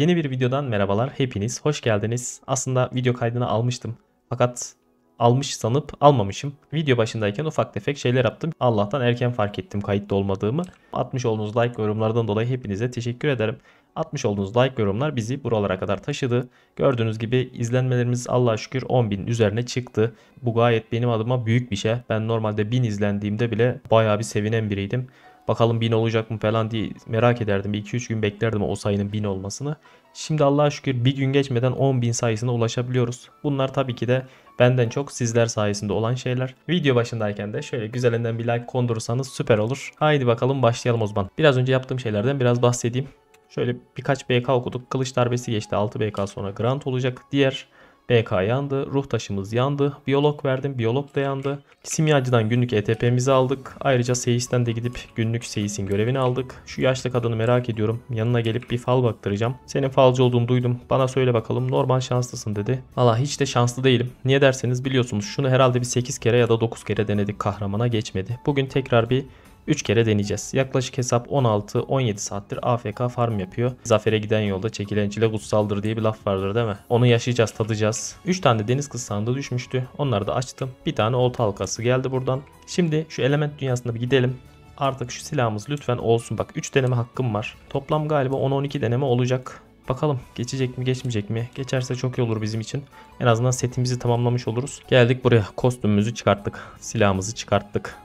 Yeni bir videodan merhabalar hepiniz hoş geldiniz. Aslında video kaydını almıştım fakat almış sanıp almamışım. Video başındayken ufak tefek şeyler yaptım. Allah'tan erken fark ettim kayıtta olmadığımı. Atmış olduğunuz like yorumlardan dolayı hepinize teşekkür ederim. Atmış olduğunuz like yorumlar bizi buralara kadar taşıdı. Gördüğünüz gibi izlenmelerimiz Allah'a şükür 10.000 üzerine çıktı. Bu gayet benim adıma büyük bir şey. Ben normalde 1000 izlendiğimde bile bayağı bir sevinen biriydim. Bakalım 1000 olacak mı falan diye merak ederdim. 2-3 gün beklerdim o sayının 1000 olmasını. Şimdi Allah'a şükür bir gün geçmeden 10.000 sayısına ulaşabiliyoruz. Bunlar tabii ki de benden çok sizler sayesinde olan şeyler. Video başındayken de şöyle güzelinden bir like kondurursanız süper olur. Haydi bakalım başlayalım o zaman. Biraz önce yaptığım şeylerden biraz bahsedeyim. Şöyle birkaç BK okuduk. Kılıç darbesi geçti. 6 BK sonra Grant olacak. Diğer BK yandı. Ruh taşımız yandı. Biyolog verdim. Biyolog da yandı. Simyacıdan günlük ETP'mizi aldık. Ayrıca Seyis'ten de gidip günlük Seyis'in görevini aldık. Şu yaşlı kadını merak ediyorum. Yanına gelip bir fal baktıracağım. Senin falcı olduğunu duydum. Bana söyle bakalım normal şanslısın dedi. Valla hiç de şanslı değilim. Niye derseniz biliyorsunuz şunu herhalde bir 8 kere ya da 9 kere denedik kahramana geçmedi. Bugün tekrar bir 3 kere deneyeceğiz. Yaklaşık hesap 16-17 saattir AFK farm yapıyor. Zafere giden yolda çekilen çile kutsaldır diye bir laf vardır değil mi? Onu yaşayacağız, tadacağız. 3 tane de deniz kız sandığı düşmüştü. Onları da açtım. Bir tane olta halkası geldi buradan. Şimdi şu element dünyasına bir gidelim. Artık şu silahımız lütfen olsun. Bak 3 deneme hakkım var. Toplam galiba 10-12 deneme olacak. Bakalım geçecek mi geçmeyecek mi? Geçerse çok iyi olur bizim için. En azından setimizi tamamlamış oluruz. Geldik buraya. Kostümümüzü çıkarttık. Silahımızı çıkarttık.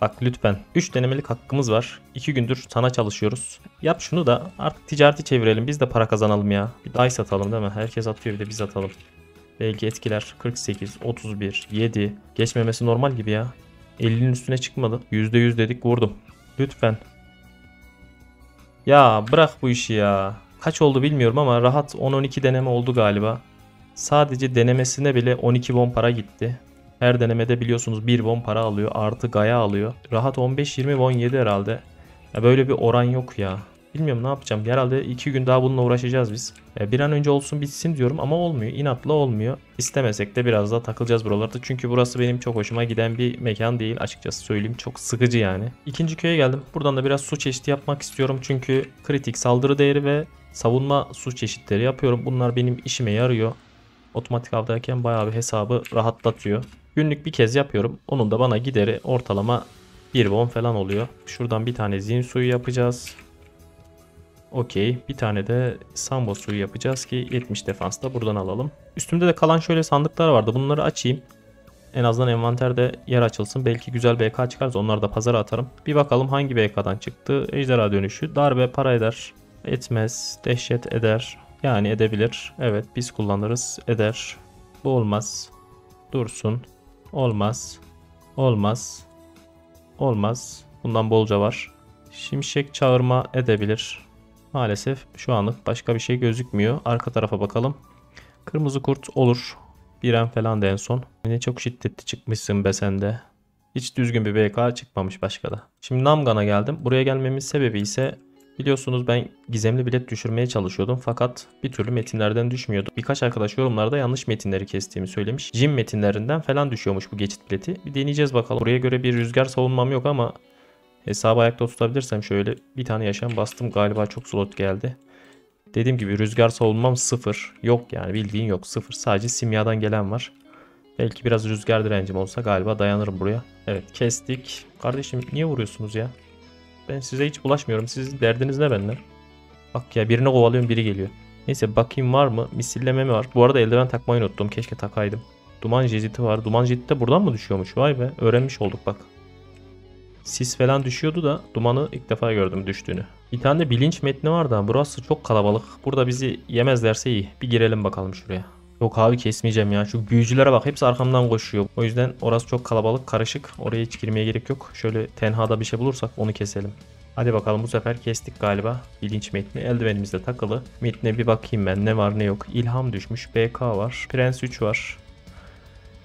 Bak lütfen 3 denemelik hakkımız var. 2 gündür sana çalışıyoruz. Yap şunu da artık ticareti çevirelim. Biz de para kazanalım ya. Bir dice satalım değil mi? Herkes atıyor bir de biz atalım. Belki etkiler 48, 31, 7. Geçmemesi normal gibi ya. 50'nin üstüne çıkmadı. %100 dedik vurdum. Lütfen. Ya bırak bu işi ya. Kaç oldu bilmiyorum ama rahat 10-12 deneme oldu galiba. Sadece denemesine bile 12 won para gitti. Her denemede biliyorsunuz 1 won para alıyor. Artı gaya alıyor. Rahat 15-20 won yedi herhalde. Ya böyle bir oran yok ya. Bilmiyorum ne yapacağım. Herhalde 2 gün daha bununla uğraşacağız biz. Bir an önce olsun bitsin diyorum ama olmuyor. İnatla olmuyor. İstemesek de biraz daha takılacağız buralarda. Çünkü burası benim çok hoşuma giden bir mekan değil. Açıkçası söyleyeyim. Çok sıkıcı yani. İkinci köye geldim. Buradan da biraz su çeşidi yapmak istiyorum. Çünkü kritik saldırı değeri ve savunma su çeşitleri yapıyorum. Bunlar benim işime yarıyor. Otomatik avdayken bayağı bir hesabı rahatlatıyor. Günlük bir kez yapıyorum. Onun da bana gideri ortalama 1 won falan oluyor. Şuradan bir tane zin suyu yapacağız. Okey. Bir tane de sambo suyu yapacağız ki 70 defans da buradan alalım. Üstümde de kalan şöyle sandıklar vardı. Bunları açayım. En azından envanterde yer açılsın. Belki güzel BK çıkarsa onları da pazara atarım. Bir bakalım hangi BK'dan çıktı. Ejderha dönüşü. Darbe para eder. Etmez. Dehşet eder. Yani edebilir. Evet biz kullanırız. Eder. Bu olmaz. Dursun. Olmaz. Olmaz. Olmaz. Bundan bolca var. Şimşek çağırma edebilir. Maalesef şu anlık başka bir şey gözükmüyor. Arka tarafa bakalım. Kırmızı kurt olur. Biren falan da en son. Ne çok şiddetli çıkmışsın be sen de. Hiç düzgün bir BK çıkmamış başka da. Şimdi Namgan'a geldim. Buraya gelmemin sebebi ise Biliyorsunuz ben gizemli bilet düşürmeye çalışıyordum fakat bir türlü metinlerden düşmüyordu. Birkaç arkadaş yorumlarda yanlış metinleri kestiğimi söylemiş. Jim metinlerinden falan düşüyormuş bu geçit bileti. Bir deneyeceğiz bakalım. Buraya göre bir rüzgar savunmam yok ama hesabı ayakta tutabilirsem şöyle bir tane yaşam bastım. Galiba çok slot geldi. Dediğim gibi rüzgar savunmam sıfır. Yok yani bildiğin yok sıfır. Sadece simyadan gelen var. Belki biraz rüzgar direncim olsa galiba dayanırım buraya. Evet kestik. Kardeşim niye vuruyorsunuz ya? Ben size hiç bulaşmıyorum. Sizin derdiniz ne benden? Bak ya birini kovalıyorum biri geliyor. Neyse bakayım var mı? Misilleme mi var? Bu arada eldiven takmayı unuttum. Keşke takaydım. Duman jeti var. Duman jeti de buradan mı düşüyormuş? Vay be. Öğrenmiş olduk bak. Sis falan düşüyordu da dumanı ilk defa gördüm düştüğünü. Bir tane bilinç metni var da burası çok kalabalık. Burada bizi yemezlerse iyi. Bir girelim bakalım şuraya. Yok abi kesmeyeceğim ya. Şu büyücülere bak hepsi arkamdan koşuyor. O yüzden orası çok kalabalık, karışık. Oraya hiç girmeye gerek yok. Şöyle tenhada bir şey bulursak onu keselim. Hadi bakalım bu sefer kestik galiba. Bilinç metni eldivenimizde takılı. Metne bir bakayım ben ne var ne yok. İlham düşmüş. BK var. Prens 3 var.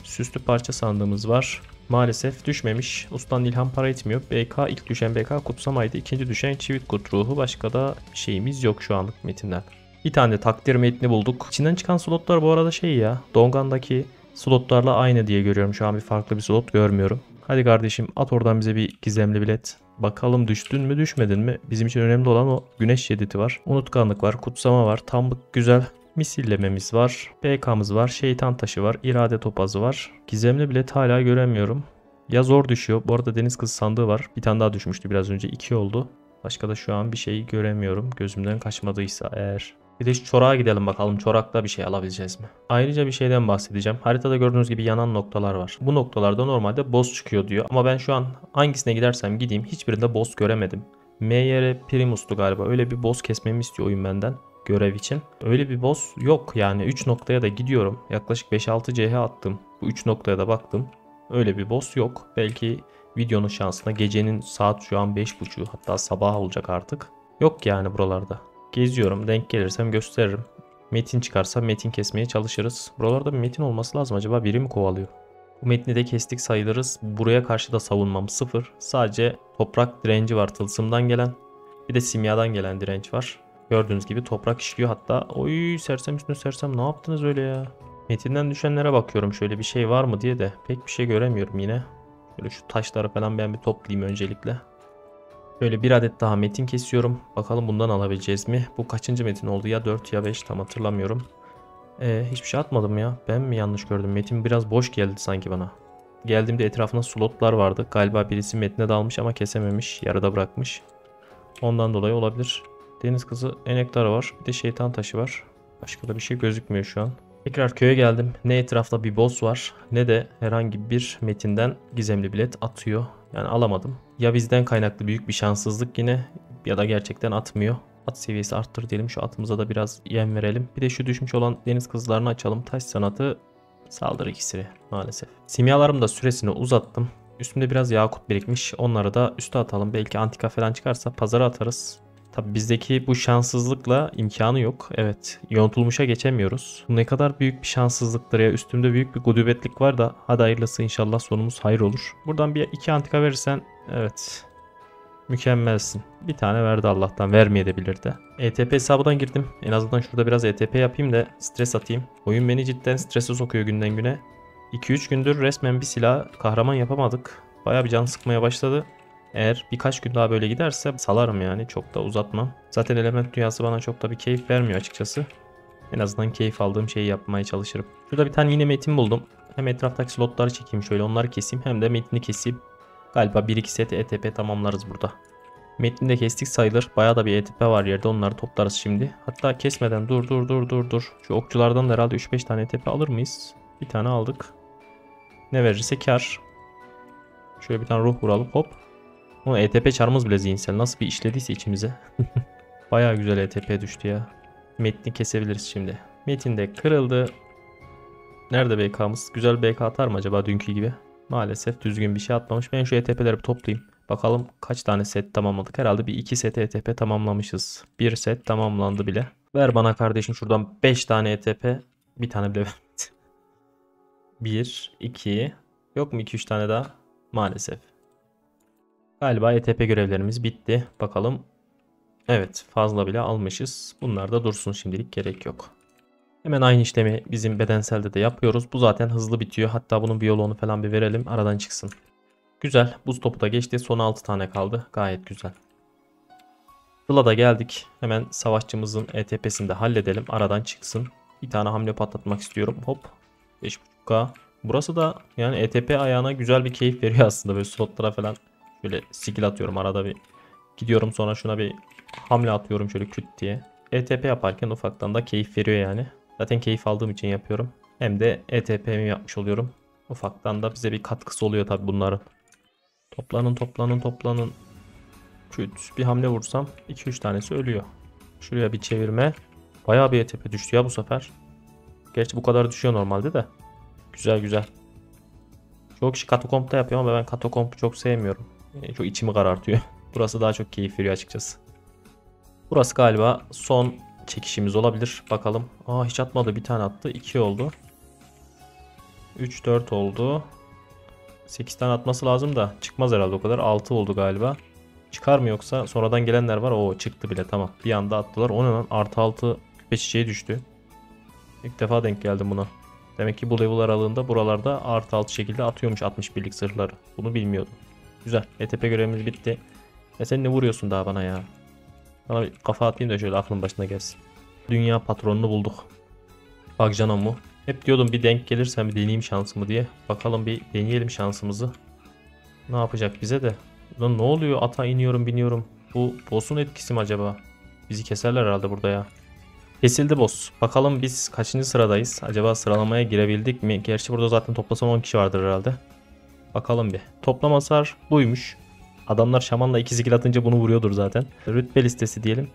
Süslü parça sandığımız var. Maalesef düşmemiş. Ustan ilham para etmiyor. BK ilk düşen BK kutsamaydı. İkinci düşen çivit kut ruhu. Başka da şeyimiz yok şu anlık metinden. Bir tane takdir metni bulduk. İçinden çıkan slotlar bu arada şey ya. Dongan'daki slotlarla aynı diye görüyorum. Şu an bir farklı bir slot görmüyorum. Hadi kardeşim at oradan bize bir gizemli bilet. Bakalım düştün mü düşmedin mi? Bizim için önemli olan o güneş şiddeti var. Unutkanlık var, kutsama var, tamlık güzel. Misillememiz var. BK'mız var. Şeytan taşı var. irade topazı var. Gizemli bilet hala göremiyorum. Ya zor düşüyor. Bu arada deniz kızı sandığı var. Bir tane daha düşmüştü biraz önce. 2 oldu. Başka da şu an bir şey göremiyorum. Gözümden kaçmadıysa eğer. Bir de şu çorağa gidelim bakalım. Çorakta bir şey alabileceğiz mi? Ayrıca bir şeyden bahsedeceğim. Haritada gördüğünüz gibi yanan noktalar var. Bu noktalarda normalde boss çıkıyor diyor. Ama ben şu an hangisine gidersem gideyim hiçbirinde boss göremedim. MYR Primus'tu galiba. Öyle bir boss kesmemi istiyor oyun benden görev için. Öyle bir boss yok yani 3 noktaya da gidiyorum. Yaklaşık 5-6 CH attım. Bu 3 noktaya da baktım. Öyle bir boss yok. Belki videonun şansına gecenin saat şu an 5.30 hatta sabah olacak artık. Yok yani buralarda. Geziyorum denk gelirsem gösteririm. Metin çıkarsa metin kesmeye çalışırız. Buralarda bir metin olması lazım acaba biri mi kovalıyor? Bu metni de kestik sayılırız. Buraya karşı da savunmam sıfır. Sadece toprak direnci var tılsımdan gelen. Bir de simyadan gelen direnç var. Gördüğünüz gibi toprak işliyor hatta. Oy sersem üstüne sersem ne yaptınız öyle ya? Metinden düşenlere bakıyorum şöyle bir şey var mı diye de pek bir şey göremiyorum yine. Şöyle şu taşları falan ben bir toplayayım öncelikle. Böyle bir adet daha metin kesiyorum. Bakalım bundan alabileceğiz mi? Bu kaçıncı metin oldu? Ya 4 ya 5 tam hatırlamıyorum. Ee, hiçbir şey atmadım ya. Ben mi yanlış gördüm? Metin biraz boş geldi sanki bana. Geldiğimde etrafında slotlar vardı. Galiba birisi metne dalmış ama kesememiş. Yarıda bırakmış. Ondan dolayı olabilir. Deniz kızı enektarı var. Bir de şeytan taşı var. Başka da bir şey gözükmüyor şu an. Tekrar köye geldim. Ne etrafta bir boss var ne de herhangi bir metinden gizemli bilet atıyor. Yani alamadım. Ya bizden kaynaklı büyük bir şanssızlık yine ya da gerçekten atmıyor. At seviyesi arttır diyelim. Şu atımıza da biraz yem verelim. Bir de şu düşmüş olan deniz kızlarını açalım. Taş sanatı saldırı iksiri maalesef. Simyalarım da süresini uzattım. Üstümde biraz yakut birikmiş. Onları da üste atalım. Belki antika falan çıkarsa pazara atarız. Tabi bizdeki bu şanssızlıkla imkanı yok. Evet yontulmuşa geçemiyoruz. Bu ne kadar büyük bir şanssızlıktır ya. Üstümde büyük bir gudubetlik var da hadi hayırlısı inşallah sonumuz hayır olur. Buradan bir iki antika verirsen evet mükemmelsin. Bir tane verdi Allah'tan vermeye de bilirdi. ETP hesabından girdim. En azından şurada biraz ETP yapayım da stres atayım. Oyun beni cidden strese sokuyor günden güne. 2-3 gündür resmen bir silah kahraman yapamadık. Baya bir can sıkmaya başladı. Eğer birkaç gün daha böyle giderse salarım yani çok da uzatmam. Zaten element dünyası bana çok da bir keyif vermiyor açıkçası. En azından keyif aldığım şeyi yapmaya çalışırım. Şurada bir tane yine metin buldum. Hem etraftaki slotları çekeyim şöyle onları keseyim hem de metni keseyim. Galiba 1-2 set ETP tamamlarız burada. Metni de kestik sayılır. Bayağı da bir ETP var yerde onları toplarız şimdi. Hatta kesmeden dur dur dur dur dur. Şu okçulardan da herhalde 3-5 tane ETP alır mıyız? Bir tane aldık. Ne verirse kar. Şöyle bir tane ruh vuralım hop. O ETP çarmız bile zihinsel. Nasıl bir işlediyse içimize. Baya güzel ETP düştü ya. Metni kesebiliriz şimdi. Metin de kırıldı. Nerede BK'mız? Güzel BK atar mı acaba dünkü gibi? Maalesef düzgün bir şey atmamış. Ben şu ETP'leri bir toplayayım. Bakalım kaç tane set tamamladık. Herhalde bir 2 set ETP tamamlamışız. Bir set tamamlandı bile. Ver bana kardeşim şuradan 5 tane ETP. Bir tane bile vermedi. 1, 2. Yok mu 2-3 tane daha? Maalesef. Galiba ETP görevlerimiz bitti. Bakalım. Evet fazla bile almışız. Bunlar da dursun şimdilik gerek yok. Hemen aynı işlemi bizim bedenselde de yapıyoruz. Bu zaten hızlı bitiyor. Hatta bunun biyoloğunu falan bir verelim aradan çıksın. Güzel. Buz topu da geçti. Son 6 tane kaldı. Gayet güzel. Sıla da geldik. Hemen savaşçımızın ETP'sini de halledelim. Aradan çıksın. Bir tane hamle patlatmak istiyorum. Hop. 5.5k. Burası da yani ETP ayağına güzel bir keyif veriyor aslında. Böyle slotlara falan Böyle skill atıyorum arada bir. Gidiyorum sonra şuna bir hamle atıyorum şöyle küt diye. ETP yaparken ufaktan da keyif veriyor yani. Zaten keyif aldığım için yapıyorum. Hem de ETP'mi yapmış oluyorum. Ufaktan da bize bir katkısı oluyor tabi bunların. Toplanın toplanın toplanın. Küt bir hamle vursam 2-3 tanesi ölüyor. Şuraya bir çevirme. Bayağı bir ETP düştü ya bu sefer. Gerçi bu kadar düşüyor normalde de. Güzel güzel. Çok kişi katakompta yapıyor ama ben katakompu çok sevmiyorum. Yani çok içimi karartıyor. Burası daha çok keyif veriyor açıkçası. Burası galiba son çekişimiz olabilir. Bakalım. Aa hiç atmadı. Bir tane attı. 2 oldu. 3 4 oldu. 8 tane atması lazım da çıkmaz herhalde o kadar. 6 oldu galiba. Çıkar mı yoksa sonradan gelenler var. O çıktı bile tamam. Bir anda attılar. O ne lan? Artı 6 5 şey düştü. İlk defa denk geldim buna. Demek ki bu level aralığında buralarda artı altı şekilde atıyormuş 61'lik zırhları. Bunu bilmiyordum. Güzel. ETP görevimiz bitti. E sen ne vuruyorsun daha bana ya? Bana bir kafa atayım da şöyle aklın başına gelsin. Dünya patronunu bulduk. Bagcano mu? Hep diyordum bir denk gelirsem bir deneyeyim şansımı diye. Bakalım bir deneyelim şansımızı. Ne yapacak bize de? Lan ne oluyor? Ata iniyorum biniyorum. Bu boss'un etkisi mi acaba? Bizi keserler herhalde burada ya. Kesildi boss. Bakalım biz kaçıncı sıradayız? Acaba sıralamaya girebildik mi? Gerçi burada zaten toplasam 10 kişi vardır herhalde. Bakalım bir. Toplam hasar buymuş. Adamlar şamanla 2 skill atınca bunu vuruyordur zaten. Rütbe listesi diyelim.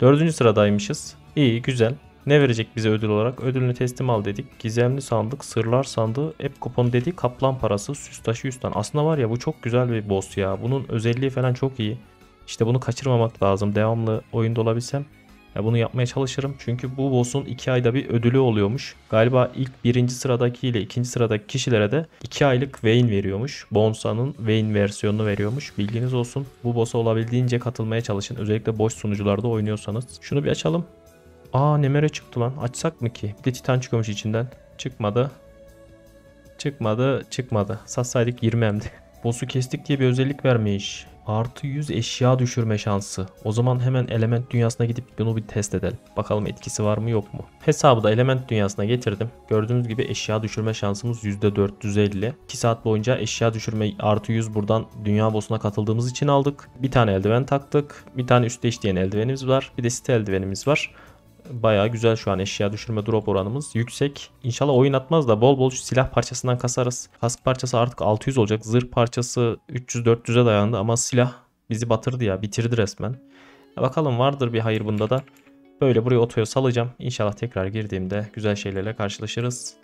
Dördüncü sıradaymışız. İyi güzel. Ne verecek bize ödül olarak? Ödülünü teslim al dedik. Gizemli sandık, sırlar sandığı, app kupon dedi, kaplan parası, süs taşı 100 tane. Aslında var ya bu çok güzel bir boss ya. Bunun özelliği falan çok iyi. İşte bunu kaçırmamak lazım. Devamlı oyunda olabilsem ya bunu yapmaya çalışırım. Çünkü bu boss'un 2 ayda bir ödülü oluyormuş. Galiba ilk birinci sıradaki ile ikinci sıradaki kişilere de 2 aylık Vayne veriyormuş. Bonsa'nın Vayne versiyonunu veriyormuş. Bilginiz olsun. Bu boss'a olabildiğince katılmaya çalışın. Özellikle boş sunucularda oynuyorsanız. Şunu bir açalım. Aa Nemere çıktı lan. Açsak mı ki? Bir de Titan çıkıyormuş içinden. Çıkmadı. Çıkmadı. Çıkmadı. Satsaydık 20 hemdi. Boss'u kestik diye bir özellik vermiş. Artı 100 eşya düşürme şansı. O zaman hemen element dünyasına gidip bunu bir test edelim. Bakalım etkisi var mı yok mu? Hesabı da element dünyasına getirdim. Gördüğünüz gibi eşya düşürme şansımız %450. 2 saat boyunca eşya düşürme artı 100 buradan dünya boss'una katıldığımız için aldık. Bir tane eldiven taktık. Bir tane üstte işleyen eldivenimiz var. Bir de site eldivenimiz var. Bayağı güzel şu an eşya düşürme drop oranımız yüksek. İnşallah oyun atmaz da bol bol silah parçasından kasarız. Kask parçası artık 600 olacak. Zırh parçası 300-400'e dayandı ama silah bizi batırdı ya bitirdi resmen. Bakalım vardır bir hayır bunda da. Böyle buraya otoya salacağım. İnşallah tekrar girdiğimde güzel şeylerle karşılaşırız.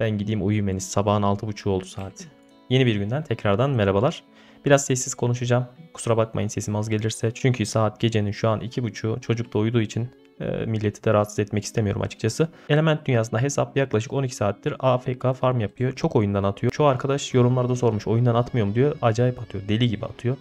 Ben gideyim uyuyayım en Sabahın 6.30 oldu saat. Yeni bir günden tekrardan merhabalar. Biraz sessiz konuşacağım. Kusura bakmayın sesim az gelirse. Çünkü saat gecenin şu an 2.30'u çocuk da uyuduğu için e, milleti de rahatsız etmek istemiyorum açıkçası. Element dünyasında hesap yaklaşık 12 saattir AFK farm yapıyor. Çok oyundan atıyor. Çoğu arkadaş yorumlarda sormuş oyundan atmıyorum diyor. Acayip atıyor. Deli gibi atıyor.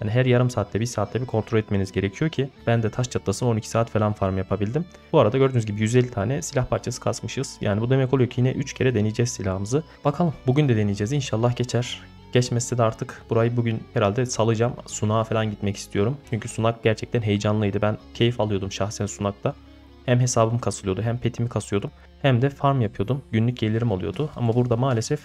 Yani her yarım saatte bir saatte bir kontrol etmeniz gerekiyor ki ben de taş çatlasın 12 saat falan farm yapabildim. Bu arada gördüğünüz gibi 150 tane silah parçası kasmışız. Yani bu demek oluyor ki yine 3 kere deneyeceğiz silahımızı. Bakalım bugün de deneyeceğiz. İnşallah geçer. Geçmesi de artık burayı bugün herhalde salacağım. Sunağa falan gitmek istiyorum. Çünkü sunak gerçekten heyecanlıydı. Ben keyif alıyordum şahsen sunakta. Hem hesabım kasılıyordu hem petimi kasıyordum. Hem de farm yapıyordum. Günlük gelirim oluyordu. Ama burada maalesef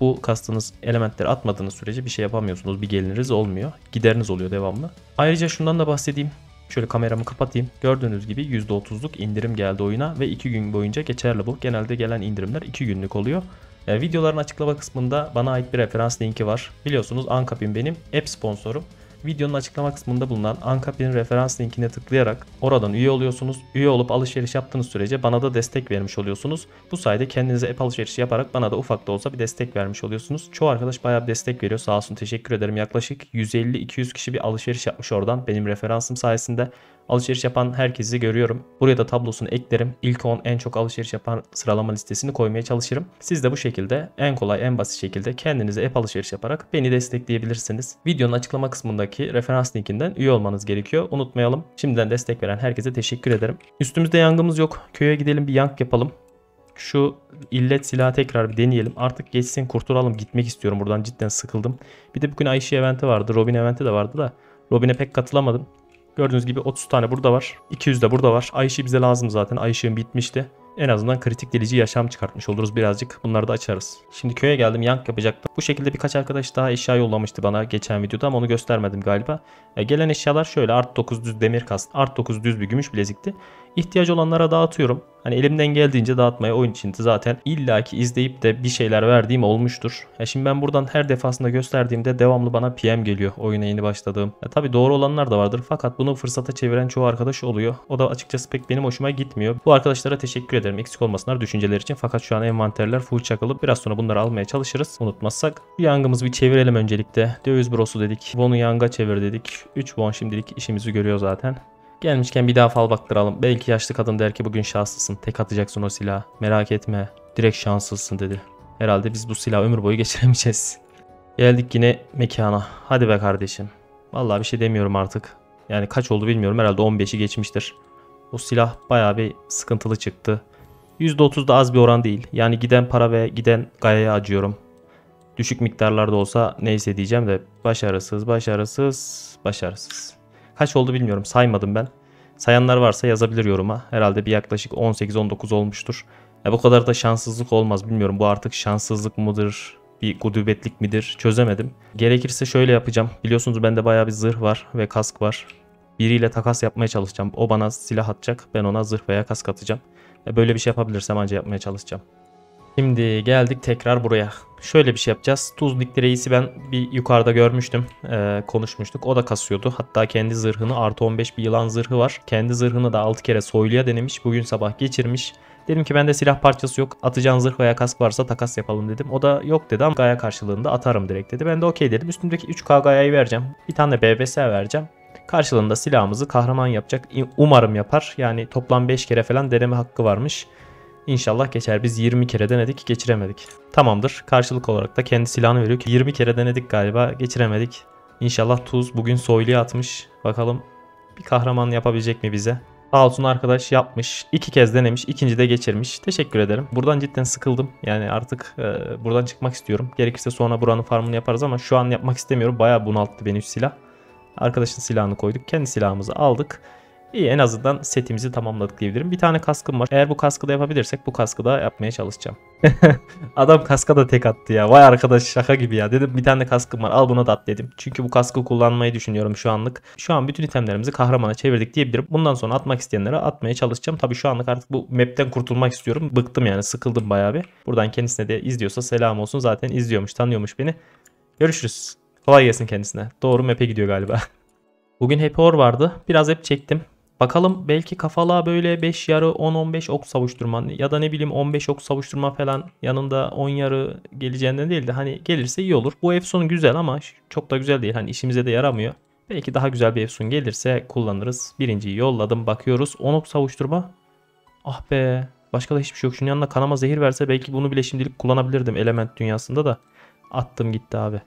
bu kastınız elementleri atmadığınız sürece bir şey yapamıyorsunuz. Bir geliriniz olmuyor. Gideriniz oluyor devamlı. Ayrıca şundan da bahsedeyim. Şöyle kameramı kapatayım. Gördüğünüz gibi %30'luk indirim geldi oyuna ve 2 gün boyunca geçerli bu. Genelde gelen indirimler 2 günlük oluyor. E, videoların açıklama kısmında bana ait bir referans linki var. Biliyorsunuz Ankapin benim app sponsorum. Videonun açıklama kısmında bulunan Ankapin'in referans linkine tıklayarak oradan üye oluyorsunuz. Üye olup alışveriş yaptığınız sürece bana da destek vermiş oluyorsunuz. Bu sayede kendinize app alışverişi yaparak bana da ufak da olsa bir destek vermiş oluyorsunuz. Çoğu arkadaş bayağı bir destek veriyor. Sağ olsun teşekkür ederim. Yaklaşık 150-200 kişi bir alışveriş yapmış oradan benim referansım sayesinde. Alışveriş yapan herkesi görüyorum. Buraya da tablosunu eklerim. İlk 10 en çok alışveriş yapan sıralama listesini koymaya çalışırım. Siz de bu şekilde en kolay en basit şekilde kendinize app alışveriş yaparak beni destekleyebilirsiniz. Videonun açıklama kısmındaki referans linkinden üye olmanız gerekiyor. Unutmayalım. Şimdiden destek veren herkese teşekkür ederim. Üstümüzde yangımız yok. Köye gidelim bir yank yapalım. Şu illet silahı tekrar bir deneyelim. Artık geçsin kurtulalım. Gitmek istiyorum buradan cidden sıkıldım. Bir de bugün Ayşe eventi vardı. Robin eventi de vardı da. Robin'e pek katılamadım. Gördüğünüz gibi 30 tane burada var. 200 de burada var. Ay ışığı bize lazım zaten. Ay ışığım bitmişti. En azından kritik delici yaşam çıkartmış oluruz birazcık. Bunları da açarız. Şimdi köye geldim. Yank yapacaktım. Bu şekilde birkaç arkadaş daha eşya yollamıştı bana geçen videoda ama onu göstermedim galiba. E, gelen eşyalar şöyle. Art 9 düz demir kast. Art 9 düz bir gümüş bilezikti. İhtiyacı olanlara dağıtıyorum. Hani elimden geldiğince dağıtmaya oyun içinde zaten illaki izleyip de bir şeyler verdiğim olmuştur. Ya şimdi ben buradan her defasında gösterdiğimde devamlı bana PM geliyor oyuna yeni başladığım. Ya tabi doğru olanlar da vardır fakat bunu fırsata çeviren çoğu arkadaş oluyor. O da açıkçası pek benim hoşuma gitmiyor. Bu arkadaşlara teşekkür ederim eksik olmasınlar düşünceler için fakat şu an envanterler full çakılı. Biraz sonra bunları almaya çalışırız unutmazsak. Bu yangımızı bir çevirelim öncelikle. Döviz brosu dedik. Bon'u yanga çevir dedik. 3 bon şimdilik işimizi görüyor zaten. Gelmişken bir daha fal baktıralım. Belki yaşlı kadın der ki bugün şanslısın. Tek atacaksın o silah. Merak etme. Direkt şanslısın dedi. Herhalde biz bu silah ömür boyu geçiremeyeceğiz. Geldik yine mekana. Hadi be kardeşim. Vallahi bir şey demiyorum artık. Yani kaç oldu bilmiyorum. Herhalde 15'i geçmiştir. O silah bayağı bir sıkıntılı çıktı. %30 da az bir oran değil. Yani giden para ve giden gayaya acıyorum. Düşük miktarlarda olsa neyse diyeceğim de başarısız, başarısız, başarısız. Kaç oldu bilmiyorum saymadım ben. Sayanlar varsa yazabilir yoruma. Herhalde bir yaklaşık 18-19 olmuştur. Ya bu kadar da şanssızlık olmaz bilmiyorum. Bu artık şanssızlık mıdır, bir gudubetlik midir çözemedim. Gerekirse şöyle yapacağım. Biliyorsunuz bende bayağı bir zırh var ve kask var. Biriyle takas yapmaya çalışacağım. O bana silah atacak. Ben ona zırh veya kask atacağım. Böyle bir şey yapabilirsem anca yapmaya çalışacağım. Şimdi geldik tekrar buraya. Şöyle bir şey yapacağız. Tuzlikli reisi ben bir yukarıda görmüştüm. Ee, konuşmuştuk. O da kasıyordu. Hatta kendi zırhını artı 15 bir yılan zırhı var. Kendi zırhını da 6 kere soyluya denemiş. Bugün sabah geçirmiş. Dedim ki bende silah parçası yok. Atacağın zırh veya kask varsa takas yapalım dedim. O da yok dedi ama gaya karşılığında atarım direkt dedi. Ben de okey dedim. Üstümdeki 3K gayayı vereceğim. Bir tane BBS vereceğim. Karşılığında silahımızı kahraman yapacak. Umarım yapar. Yani toplam 5 kere falan deneme hakkı varmış. İnşallah geçer. Biz 20 kere denedik geçiremedik. Tamamdır. Karşılık olarak da kendi silahını veriyor ki 20 kere denedik galiba geçiremedik. İnşallah Tuz bugün soyluya atmış. Bakalım bir kahraman yapabilecek mi bize? Sağ olsun arkadaş yapmış. iki kez denemiş. ikinci de geçirmiş. Teşekkür ederim. Buradan cidden sıkıldım. Yani artık e, buradan çıkmak istiyorum. Gerekirse sonra buranın farmını yaparız ama şu an yapmak istemiyorum. Bayağı bunalttı beni şu silah. Arkadaşın silahını koyduk. Kendi silahımızı aldık. İyi en azından setimizi tamamladık diyebilirim. Bir tane kaskım var. Eğer bu kaskı da yapabilirsek bu kaskı da yapmaya çalışacağım. Adam kaska da tek attı ya. Vay arkadaş şaka gibi ya. Dedim bir tane kaskım var al buna da at dedim. Çünkü bu kaskı kullanmayı düşünüyorum şu anlık. Şu an bütün itemlerimizi kahramana çevirdik diyebilirim. Bundan sonra atmak isteyenlere atmaya çalışacağım. Tabii şu anlık artık bu map'ten kurtulmak istiyorum. Bıktım yani sıkıldım bayağı bir. Buradan kendisine de izliyorsa selam olsun. Zaten izliyormuş tanıyormuş beni. Görüşürüz. Kolay gelsin kendisine. Doğru map'e gidiyor galiba. Bugün Happy Hour vardı. Biraz hep çektim. Bakalım belki kafalığa böyle 5 yarı 10-15 ok savuşturma ya da ne bileyim 15 ok savuşturma falan yanında 10 yarı geleceğinden değil de hani gelirse iyi olur. Bu Efsun güzel ama çok da güzel değil. Hani işimize de yaramıyor. Belki daha güzel bir Efsun gelirse kullanırız. Birinciyi yolladım bakıyoruz. 10 ok savuşturma. Ah be. Başka da hiçbir şey yok. Şunun yanına kanama zehir verse belki bunu bile şimdilik kullanabilirdim element dünyasında da. Attım gitti abi.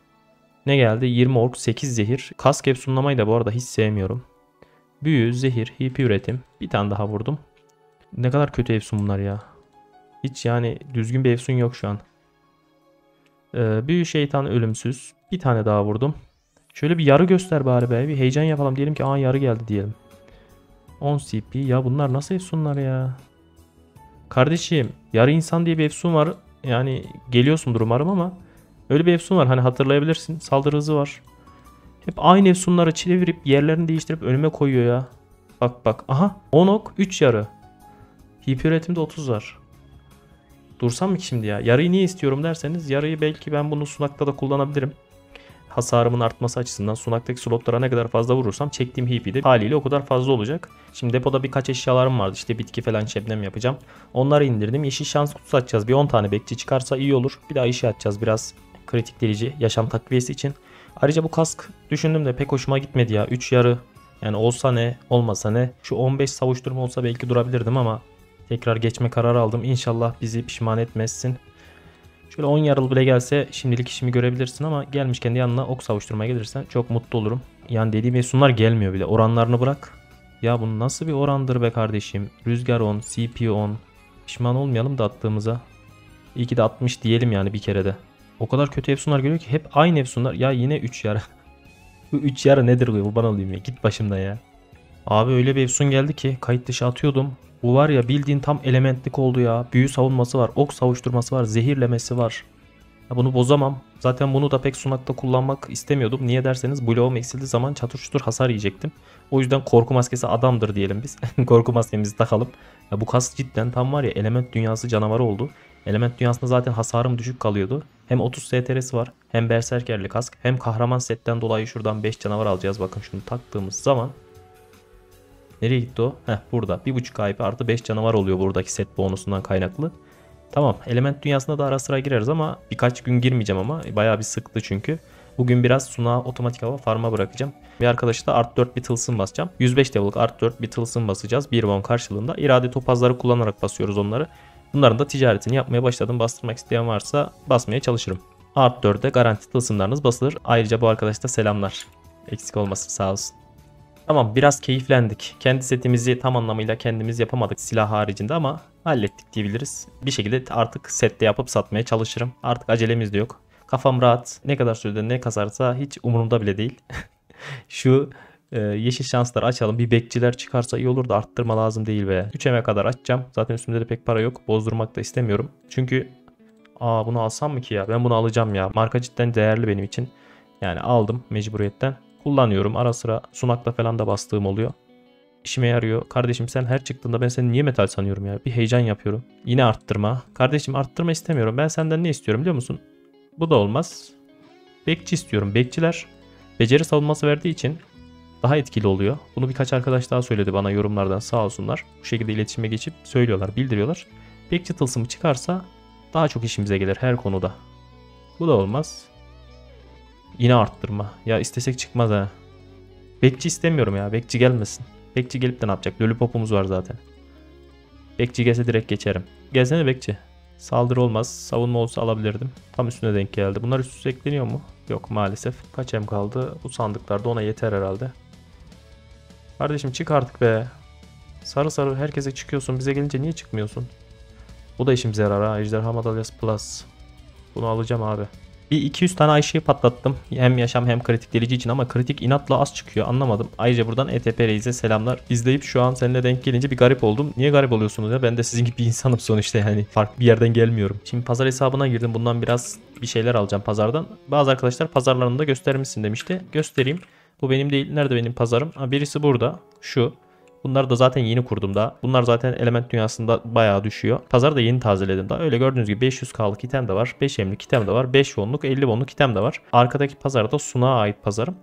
Ne geldi? 20 ork 8 zehir. Kask efsunlamayı da bu arada hiç sevmiyorum. Büyü, zehir, hipi üretim. Bir tane daha vurdum. Ne kadar kötü efsun bunlar ya. Hiç yani düzgün bir efsun yok şu an. Ee, büyü, şeytan, ölümsüz. Bir tane daha vurdum. Şöyle bir yarı göster bari be. Bir heyecan yapalım. Diyelim ki aa yarı geldi diyelim. 10 CP. Ya bunlar nasıl efsunlar ya? Kardeşim yarı insan diye bir efsun var. Yani geliyorsundur umarım ama öyle bir efsun var. Hani hatırlayabilirsin. Saldırı hızı var. Hep aynı efsunları çevirip yerlerini değiştirip önüme koyuyor ya. Bak bak. Aha. 10 ok 3 yarı. HP üretimde 30 var. Dursam mı ki şimdi ya? Yarıyı niye istiyorum derseniz yarıyı belki ben bunu sunakta da kullanabilirim. Hasarımın artması açısından sunaktaki slotlara ne kadar fazla vurursam çektiğim HP de haliyle o kadar fazla olacak. Şimdi depoda birkaç eşyalarım vardı. İşte bitki falan şebnem yapacağım. Onları indirdim. Yeşil şans kutusu açacağız. Bir 10 tane bekçi çıkarsa iyi olur. Bir daha işe atacağız biraz kritik delici yaşam takviyesi için. Ayrıca bu kask düşündüm de pek hoşuma gitmedi ya. 3 yarı yani olsa ne olmasa ne. Şu 15 savuşturma olsa belki durabilirdim ama tekrar geçme kararı aldım. İnşallah bizi pişman etmezsin. Şöyle 10 yarıl bile gelse şimdilik işimi görebilirsin ama gelmişken de yanına ok savuşturmaya gelirsen çok mutlu olurum. Yani dediğim esunlar gelmiyor bile. Oranlarını bırak. Ya bu nasıl bir orandır be kardeşim. Rüzgar 10, CP 10. Pişman olmayalım da attığımıza. İyi ki de 60 diyelim yani bir kerede. O kadar kötü Efsunlar geliyor ki hep aynı Efsunlar. Ya yine 3 yara. Bu 3 yara nedir bu bana olayım ya. Git başımdan ya. Abi öyle bir Efsun geldi ki kayıt dışı atıyordum. Bu var ya bildiğin tam elementlik oldu ya. Büyü savunması var, ok savuşturması var, zehirlemesi var. Ya bunu bozamam. Zaten bunu da pek sunakta kullanmak istemiyordum. Niye derseniz bloğum eksildiği zaman çatır çutur hasar yiyecektim. O yüzden korku maskesi adamdır diyelim biz. korku maskemizi takalım. Ya bu kas cidden tam var ya element dünyası canavarı oldu. Element dünyasında zaten hasarım düşük kalıyordu. Hem 30 STR'si var hem berserkerli kask hem kahraman setten dolayı şuradan 5 canavar alacağız. Bakın şunu taktığımız zaman Nereye gitti o? Heh burada. 1.5 IP artı 5 canavar oluyor buradaki set bonusundan kaynaklı. Tamam element dünyasında da ara sıra gireriz ama birkaç gün girmeyeceğim ama bayağı bir sıktı çünkü. Bugün biraz sunağı otomatik hava farma bırakacağım. Bir arkadaşı da art 4 bir tılsım basacağım. 105 level'lık art 4 bir tılsım basacağız. 1 won karşılığında. İrade topazları kullanarak basıyoruz onları. Bunların da ticaretini yapmaya başladım. Bastırmak isteyen varsa basmaya çalışırım. Art 4'e garanti tılsımlarınız basılır. Ayrıca bu arkadaşa da selamlar. Eksik olmasın sağ olsun. Tamam biraz keyiflendik. Kendi setimizi tam anlamıyla kendimiz yapamadık silah haricinde ama hallettik diyebiliriz. Bir şekilde artık sette yapıp satmaya çalışırım. Artık acelemiz de yok. Kafam rahat. Ne kadar sürede ne kasarsa hiç umurumda bile değil. Şu e, yeşil şansları açalım. Bir bekçiler çıkarsa iyi olur da arttırma lazım değil be. 3'eme kadar açacağım. Zaten üstümde de pek para yok. Bozdurmak da istemiyorum. Çünkü aa bunu alsam mı ki ya? Ben bunu alacağım ya. Marka cidden değerli benim için. Yani aldım mecburiyetten. Kullanıyorum. Ara sıra sunakla falan da bastığım oluyor. İşime yarıyor. Kardeşim sen her çıktığında ben seni niye metal sanıyorum ya? Bir heyecan yapıyorum. Yine arttırma. Kardeşim arttırma istemiyorum. Ben senden ne istiyorum biliyor musun? Bu da olmaz. Bekçi istiyorum. Bekçiler beceri savunması verdiği için daha etkili oluyor. Bunu birkaç arkadaş daha söyledi bana yorumlardan sağ olsunlar. Bu şekilde iletişime geçip söylüyorlar, bildiriyorlar. Bekçi tılsımı çıkarsa daha çok işimize gelir her konuda. Bu da olmaz. Yine arttırma. Ya istesek çıkmaz ha. Bekçi istemiyorum ya. Bekçi gelmesin. Bekçi gelip de ne yapacak? Lollipop'umuz var zaten. Bekçi gelse direkt geçerim. Gelsene bekçi. Saldırı olmaz. Savunma olsa alabilirdim. Tam üstüne denk geldi. Bunlar üst üste ekleniyor mu? Yok maalesef. Kaç em kaldı? Bu sandıklarda ona yeter herhalde. Kardeşim çık artık be. Sarı sarı herkese çıkıyorsun. Bize gelince niye çıkmıyorsun? Bu da işimize yarar ha. Ejderha Madalyası Plus. Bunu alacağım abi. Bir 200 tane Ayşe'yi patlattım. Hem yaşam hem kritik delici için ama kritik inatla az çıkıyor anlamadım. Ayrıca buradan ETP Reis'e selamlar. İzleyip şu an seninle denk gelince bir garip oldum. Niye garip oluyorsunuz ya? Ben de sizin gibi bir insanım sonuçta yani. Farklı bir yerden gelmiyorum. Şimdi pazar hesabına girdim. Bundan biraz bir şeyler alacağım pazardan. Bazı arkadaşlar pazarlarını da göstermişsin demişti. Göstereyim. Bu benim değil. Nerede benim pazarım? Ha, birisi burada. Şu. Bunları da zaten yeni kurdum daha. Bunlar zaten element dünyasında bayağı düşüyor. Pazarı da yeni tazeledim daha. Öyle gördüğünüz gibi 500K'lık item de var. 5 emlik item de var. 5 wonluk 50 wonluk item de var. Arkadaki pazarda Suna'a ait pazarım.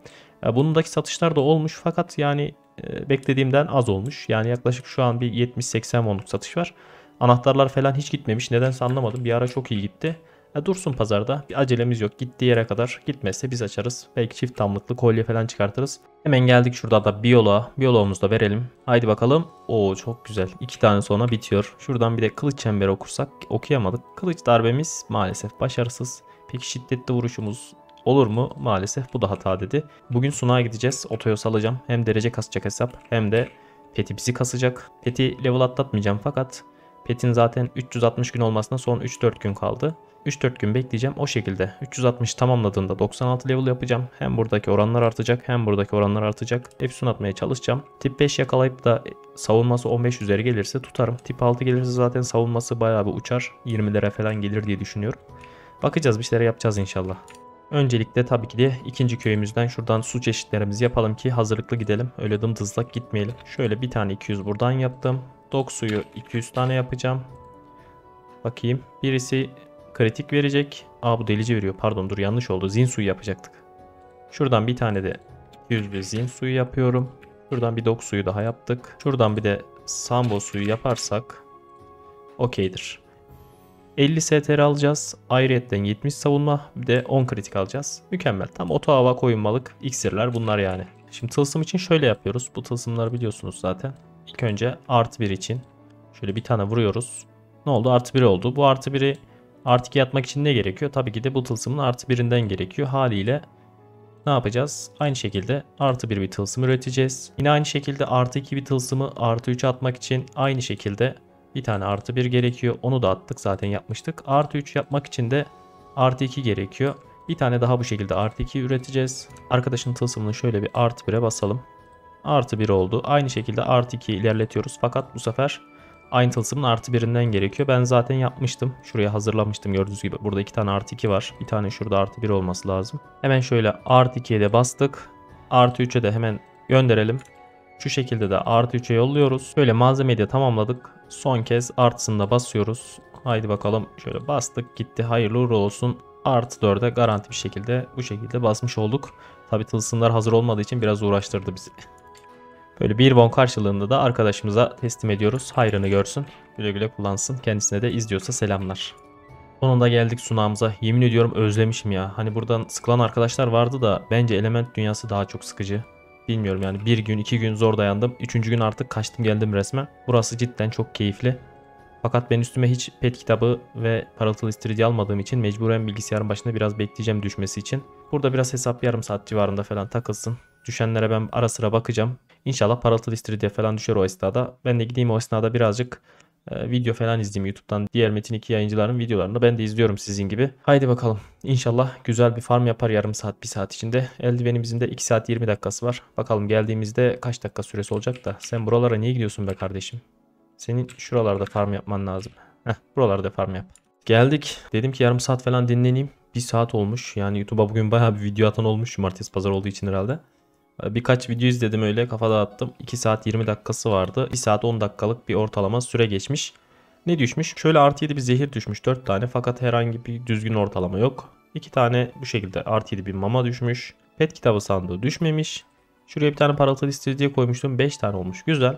Bundaki satışlar da olmuş fakat yani e, beklediğimden az olmuş. Yani yaklaşık şu an bir 70-80 wonluk satış var. Anahtarlar falan hiç gitmemiş. Nedense anlamadım. Bir ara çok iyi gitti. Ya dursun pazarda. Bir acelemiz yok. Gittiği yere kadar gitmezse biz açarız. Belki çift damlıklı kolye falan çıkartırız. Hemen geldik şurada da biyoloğa. Biyoloğumuzu da verelim. Haydi bakalım. Oo çok güzel. İki tane sonra bitiyor. Şuradan bir de kılıç çemberi okursak okuyamadık. Kılıç darbemiz maalesef başarısız. Peki şiddetli vuruşumuz olur mu? Maalesef bu da hata dedi. Bugün sunağa gideceğiz. Otoyo salacağım. Hem derece kasacak hesap hem de Peti bizi kasacak. Peti level atlatmayacağım fakat Pet'in zaten 360 gün olmasına son 3-4 gün kaldı. 3-4 gün bekleyeceğim o şekilde. 360 tamamladığında 96 level yapacağım. Hem buradaki oranlar artacak hem buradaki oranlar artacak. Efsun atmaya çalışacağım. Tip 5 yakalayıp da savunması 15 üzeri gelirse tutarım. Tip 6 gelirse zaten savunması bayağı bir uçar. 20'lere falan gelir diye düşünüyorum. Bakacağız bir şeyler yapacağız inşallah. Öncelikle tabii ki de ikinci köyümüzden şuradan su çeşitlerimizi yapalım ki hazırlıklı gidelim. Öyle dımdızlak gitmeyelim. Şöyle bir tane 200 buradan yaptım. Dok suyu 200 tane yapacağım. Bakayım. Birisi kritik verecek. Aa bu delici veriyor. Pardon dur yanlış oldu. Zin suyu yapacaktık. Şuradan bir tane de 200 bir zin suyu yapıyorum. Şuradan bir dok suyu daha yaptık. Şuradan bir de sambo suyu yaparsak okeydir. 50 STR alacağız. Ayrıyetten 70 savunma bir de 10 kritik alacağız. Mükemmel. Tam oto hava koyunmalık iksirler bunlar yani. Şimdi tılsım için şöyle yapıyoruz. Bu tılsımları biliyorsunuz zaten. İlk önce artı 1 için şöyle bir tane vuruyoruz. Ne oldu? Artı 1 oldu. Bu artı 1'i artı 2 atmak için ne gerekiyor? Tabii ki de bu tılsımın artı 1'inden gerekiyor. Haliyle ne yapacağız? Aynı şekilde artı 1 bir tılsım üreteceğiz. Yine aynı şekilde artı 2 bir tılsımı artı 3 atmak için aynı şekilde bir tane artı 1 gerekiyor. Onu da attık zaten yapmıştık. Artı 3 yapmak için de artı 2 gerekiyor. Bir tane daha bu şekilde artı 2 üreteceğiz. Arkadaşın tılsımını şöyle bir artı 1'e basalım. Artı 1 oldu. Aynı şekilde artı 2 ilerletiyoruz. Fakat bu sefer aynı tılsımın artı birinden gerekiyor. Ben zaten yapmıştım. Şuraya hazırlamıştım gördüğünüz gibi. Burada iki tane artı 2 var. Bir tane şurada artı 1 olması lazım. Hemen şöyle artı 2'ye de bastık. Artı 3'e de hemen gönderelim. Şu şekilde de artı 3'e yolluyoruz. Böyle malzemeyi de tamamladık. Son kez artısında basıyoruz. Haydi bakalım şöyle bastık gitti hayırlı uğurlu olsun. Artı 4'e garanti bir şekilde bu şekilde basmış olduk. Tabi tılsımlar hazır olmadığı için biraz uğraştırdı bizi. Böyle bir bon karşılığında da arkadaşımıza teslim ediyoruz. Hayrını görsün. Güle güle kullansın. Kendisine de izliyorsa selamlar. Sonunda geldik sunağımıza. Yemin ediyorum özlemişim ya. Hani buradan sıkılan arkadaşlar vardı da bence element dünyası daha çok sıkıcı. Bilmiyorum yani bir gün iki gün zor dayandım. Üçüncü gün artık kaçtım geldim resmen. Burası cidden çok keyifli. Fakat ben üstüme hiç pet kitabı ve parıltılı istiridye almadığım için mecburen bilgisayarın başında biraz bekleyeceğim düşmesi için. Burada biraz hesap yarım saat civarında falan takılsın. Düşenlere ben ara sıra bakacağım. İnşallah parıltılı istiridye falan düşer o esnada. Ben de gideyim o esnada birazcık e, video falan izleyeyim YouTube'dan. Diğer Metin 2 yayıncıların videolarını ben de izliyorum sizin gibi. Haydi bakalım. İnşallah güzel bir farm yapar yarım saat bir saat içinde. Eldivenimizin de 2 saat 20 dakikası var. Bakalım geldiğimizde kaç dakika süresi olacak da. Sen buralara niye gidiyorsun be kardeşim? Senin şuralarda farm yapman lazım. Heh buralarda farm yap. Geldik. Dedim ki yarım saat falan dinleneyim. Bir saat olmuş. Yani YouTube'a bugün bayağı bir video atan olmuş. Cumartesi pazar olduğu için herhalde. Birkaç video izledim öyle kafa dağıttım. 2 saat 20 dakikası vardı. 1 saat 10 dakikalık bir ortalama süre geçmiş. Ne düşmüş? Şöyle artı 7 bir zehir düşmüş 4 tane fakat herhangi bir düzgün ortalama yok. 2 tane bu şekilde artı 7 bir mama düşmüş. Pet kitabı sandığı düşmemiş. Şuraya bir tane parıltı listesi diye koymuştum. 5 tane olmuş. Güzel.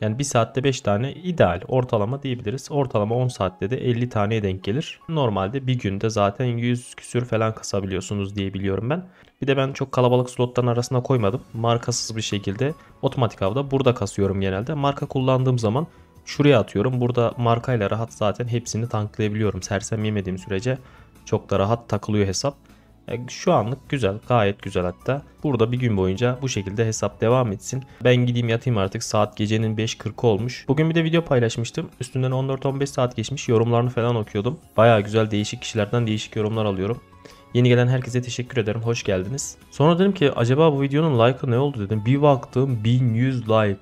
Yani 1 saatte 5 tane ideal ortalama diyebiliriz. Ortalama 10 saatte de 50 taneye denk gelir. Normalde bir günde zaten 100 küsür falan kasabiliyorsunuz diye biliyorum ben. Bir de ben çok kalabalık slotların arasına koymadım. Markasız bir şekilde otomatik avda burada kasıyorum genelde. Marka kullandığım zaman şuraya atıyorum. Burada markayla rahat zaten hepsini tanklayabiliyorum. Sersem yemediğim sürece çok da rahat takılıyor hesap. E, şu anlık güzel gayet güzel hatta. Burada bir gün boyunca bu şekilde hesap devam etsin. Ben gideyim yatayım artık saat gecenin 5.40 olmuş. Bugün bir de video paylaşmıştım. Üstünden 14-15 saat geçmiş yorumlarını falan okuyordum. Baya güzel değişik kişilerden değişik yorumlar alıyorum. Yeni gelen herkese teşekkür ederim. Hoş geldiniz. Sonra dedim ki acaba bu videonun like'ı ne oldu dedim. Bir baktım 1100 like.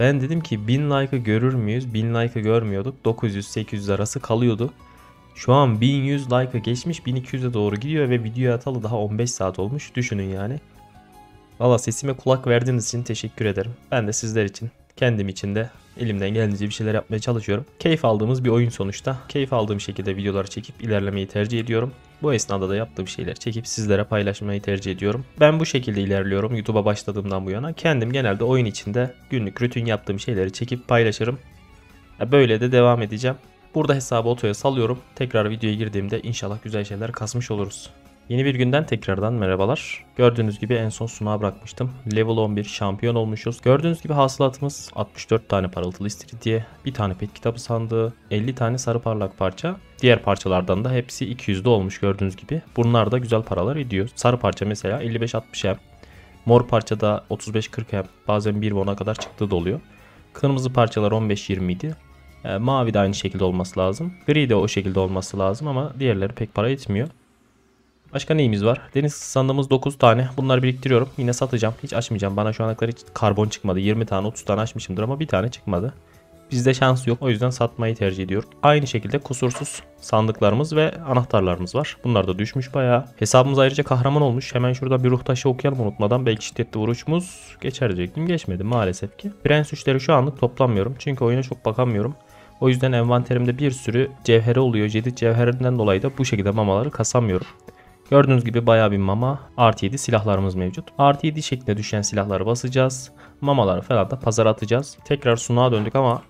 Ben dedim ki 1000 like'ı görür müyüz? 1000 like'ı görmüyorduk. 900-800 arası kalıyordu. Şu an 1100 like'ı geçmiş 1200'e doğru gidiyor ve video atalı daha 15 saat olmuş. Düşünün yani. Valla sesime kulak verdiğiniz için teşekkür ederim. Ben de sizler için kendim için de elimden geldiğince bir şeyler yapmaya çalışıyorum. Keyif aldığımız bir oyun sonuçta. Keyif aldığım şekilde videoları çekip ilerlemeyi tercih ediyorum. Bu esnada da yaptığım şeyler çekip sizlere paylaşmayı tercih ediyorum. Ben bu şekilde ilerliyorum YouTube'a başladığımdan bu yana. Kendim genelde oyun içinde günlük rutin yaptığım şeyleri çekip paylaşırım. Böyle de devam edeceğim. Burada hesabı otoya salıyorum. Tekrar videoya girdiğimde inşallah güzel şeyler kasmış oluruz. Yeni bir günden tekrardan merhabalar. Gördüğünüz gibi en son sunağa bırakmıştım. Level 11 şampiyon olmuşuz. Gördüğünüz gibi hasılatımız 64 tane parıltılı istiridye, bir tane pet kitabı sandığı, 50 tane sarı parlak parça. Diğer parçalardan da hepsi 200'de olmuş gördüğünüz gibi. Bunlar da güzel paralar ediyor. Sarı parça mesela 55-60 hem. Mor parça da 35-40 hem. Bazen 1 won'a kadar çıktığı da oluyor. Kırmızı parçalar 15-20 idi. E, mavi de aynı şekilde olması lazım. Gri de o şekilde olması lazım ama diğerleri pek para etmiyor. Başka neyimiz var? Deniz sandığımız 9 tane. Bunları biriktiriyorum. Yine satacağım. Hiç açmayacağım. Bana şu ana kadar hiç karbon çıkmadı. 20 tane 30 tane açmışımdır ama bir tane çıkmadı. Bizde şans yok. O yüzden satmayı tercih ediyorum. Aynı şekilde kusursuz sandıklarımız ve anahtarlarımız var. Bunlar da düşmüş bayağı. Hesabımız ayrıca kahraman olmuş. Hemen şurada bir ruh taşı okuyalım unutmadan. Belki şiddetli vuruşumuz geçer diyecektim. Geçmedi maalesef ki. Prens üçleri şu anlık toplamıyorum. Çünkü oyuna çok bakamıyorum. O yüzden envanterimde bir sürü cevhere oluyor. Jadid cevherinden dolayı da bu şekilde mamaları kasamıyorum. Gördüğünüz gibi bayağı bir mama artı 7 silahlarımız mevcut. Artı 7 şeklinde düşen silahları basacağız. Mamaları falan da pazara atacağız. Tekrar sunağa döndük ama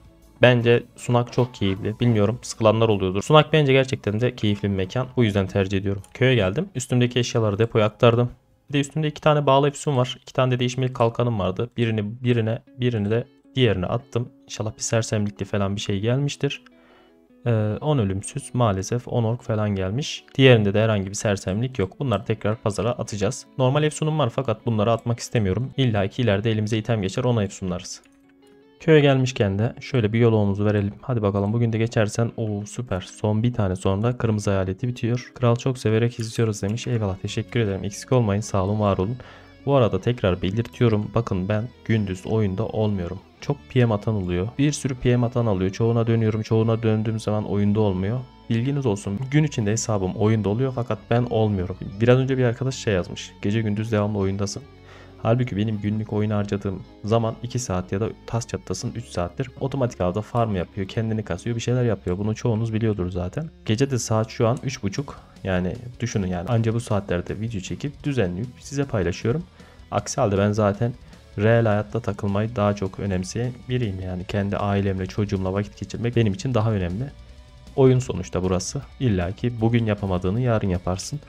bence sunak çok keyifli. Bilmiyorum sıkılanlar oluyordur. Sunak bence gerçekten de keyifli bir mekan. Bu yüzden tercih ediyorum. Köye geldim. Üstümdeki eşyaları depoya aktardım. Bir de üstümde iki tane bağlı efsun var. İki tane de değişmelik kalkanım vardı. Birini birine birini de diğerine attım. İnşallah bir sersemlikli falan bir şey gelmiştir. 10 ee, ölümsüz maalesef 10 ork falan gelmiş. Diğerinde de herhangi bir sersemlik yok. Bunları tekrar pazara atacağız. Normal efsunum var fakat bunları atmak istemiyorum. İlla ki ileride elimize item geçer ona efsunlarız. Köye gelmişken de şöyle bir yolumuzu verelim. Hadi bakalım bugün de geçersen. o süper. Son bir tane sonra kırmızı hayaleti bitiyor. Kral çok severek izliyoruz demiş. Eyvallah teşekkür ederim. Eksik olmayın sağ olun var olun. Bu arada tekrar belirtiyorum. Bakın ben gündüz oyunda olmuyorum. Çok PM atan oluyor. Bir sürü PM atan alıyor. Çoğuna dönüyorum. Çoğuna döndüğüm zaman oyunda olmuyor. Bilginiz olsun. Gün içinde hesabım oyunda oluyor fakat ben olmuyorum. Biraz önce bir arkadaş şey yazmış. Gece gündüz devamlı oyundasın. Halbuki benim günlük oyun harcadığım zaman 2 saat ya da tas çatlasın 3 saattir. Otomatik avda farm yapıyor, kendini kasıyor, bir şeyler yapıyor. Bunu çoğunuz biliyordur zaten. Gece de saat şu an 3.30. Yani düşünün yani anca bu saatlerde video çekip düzenleyip size paylaşıyorum. Aksi halde ben zaten real hayatta takılmayı daha çok önemseyen biriyim yani. Kendi ailemle, çocuğumla vakit geçirmek benim için daha önemli. Oyun sonuçta burası. İlla ki bugün yapamadığını yarın yaparsın.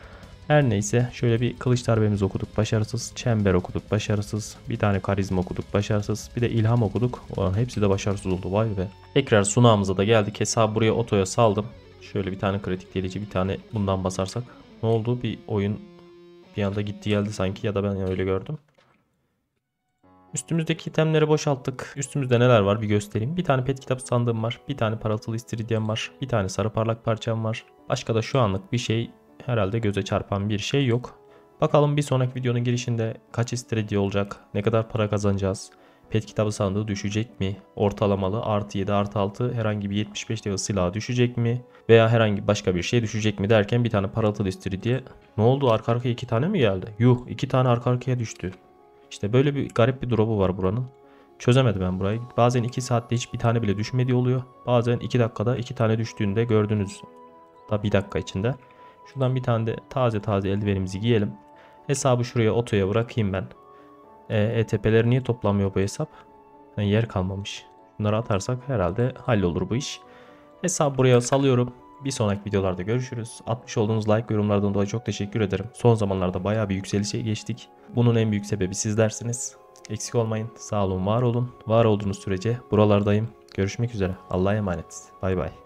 Her neyse şöyle bir kılıç darbemizi okuduk başarısız. Çember okuduk başarısız. Bir tane karizma okuduk başarısız. Bir de ilham okuduk. Ulan hepsi de başarısız oldu vay be. Tekrar sunağımıza da geldik. Hesabı buraya otoya saldım. Şöyle bir tane kritik delici bir tane bundan basarsak. Ne oldu? Bir oyun bir anda gitti geldi sanki ya da ben öyle gördüm. Üstümüzdeki itemleri boşalttık. Üstümüzde neler var bir göstereyim. Bir tane pet kitap sandığım var. Bir tane parıltılı istiridyem var. Bir tane sarı parlak parçam var. Başka da şu anlık bir şey herhalde göze çarpan bir şey yok. Bakalım bir sonraki videonun girişinde kaç istiridye olacak? Ne kadar para kazanacağız? Pet kitabı sandığı düşecek mi? Ortalamalı artı 7 artı 6 herhangi bir 75 level silah düşecek mi? Veya herhangi başka bir şey düşecek mi derken bir tane parıltılı istiridye. Ne oldu arka arkaya iki tane mi geldi? Yuh iki tane arka arkaya düştü. İşte böyle bir garip bir drop'u var buranın. Çözemedim ben burayı. Bazen 2 saatte hiç bir tane bile düşmediği oluyor. Bazen 2 dakikada 2 tane düştüğünde gördünüz. Da 1 dakika içinde. Şuradan bir tane de taze taze eldivenimizi giyelim. Hesabı şuraya otoya bırakayım ben. E, ETP'leri niye toplamıyor bu hesap? Yani yer kalmamış. Bunları atarsak herhalde hallolur bu iş. Hesabı buraya salıyorum. Bir sonraki videolarda görüşürüz. Atmış olduğunuz like yorumlardan dolayı çok teşekkür ederim. Son zamanlarda bayağı bir yükselişe geçtik. Bunun en büyük sebebi sizlersiniz. Eksik olmayın. Sağ olun, var olun. Var olduğunuz sürece buralardayım. Görüşmek üzere. Allah'a emanet. Bay bay.